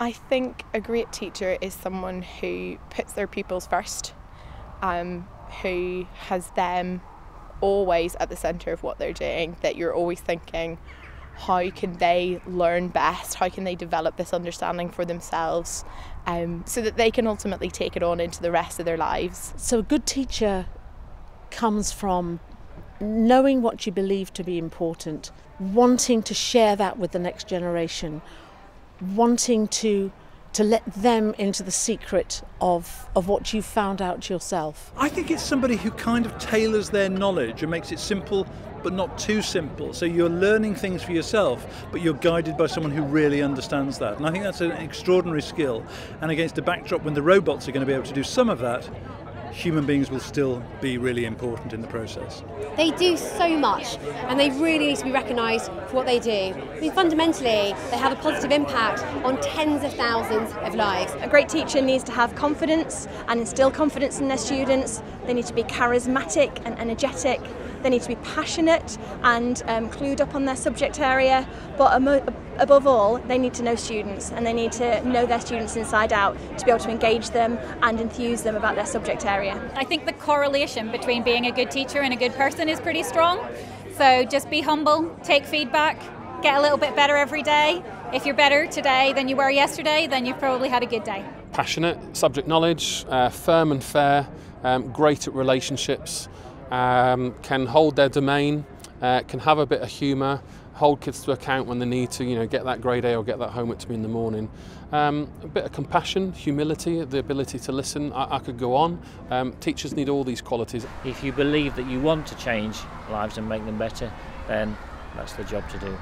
I think a great teacher is someone who puts their pupils first, um, who has them always at the centre of what they're doing, that you're always thinking, how can they learn best? How can they develop this understanding for themselves um, so that they can ultimately take it on into the rest of their lives? So, a good teacher comes from knowing what you believe to be important, wanting to share that with the next generation, wanting to to let them into the secret of, of what you've found out yourself? I think it's somebody who kind of tailors their knowledge and makes it simple but not too simple. So you're learning things for yourself, but you're guided by someone who really understands that. And I think that's an extraordinary skill. And against a backdrop when the robots are going to be able to do some of that, human beings will still be really important in the process. They do so much and they really need to be recognised for what they do. I mean, fundamentally, they have a positive impact on tens of thousands of lives. A great teacher needs to have confidence and instill confidence in their students. They need to be charismatic and energetic. They need to be passionate and um, clued up on their subject area, but above all, they need to know students and they need to know their students inside out to be able to engage them and enthuse them about their subject area. I think the correlation between being a good teacher and a good person is pretty strong. So just be humble, take feedback, get a little bit better every day. If you're better today than you were yesterday, then you've probably had a good day. Passionate, subject knowledge, uh, firm and fair, um, great at relationships um, can hold their domain, uh, can have a bit of humour, hold kids to account when they need to, you know, get that grade A or get that homework to me in the morning. Um, a bit of compassion, humility, the ability to listen. I, I could go on. Um, teachers need all these qualities. If you believe that you want to change lives and make them better, then that's the job to do.